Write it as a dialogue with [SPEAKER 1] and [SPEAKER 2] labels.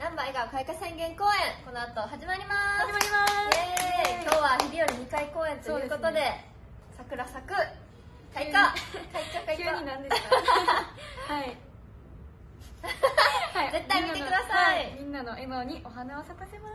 [SPEAKER 1] ナンバー笑顔開花宣言公演この後始まります。
[SPEAKER 2] 始まります。
[SPEAKER 1] 今日は日比より2回公演ということで
[SPEAKER 2] で
[SPEAKER 1] 桜咲く。開花。開花開
[SPEAKER 2] 急になんですか？は いはい。
[SPEAKER 1] 絶対見てください。
[SPEAKER 2] みんなの,、はい、みんなの笑顔にお花を咲かせます。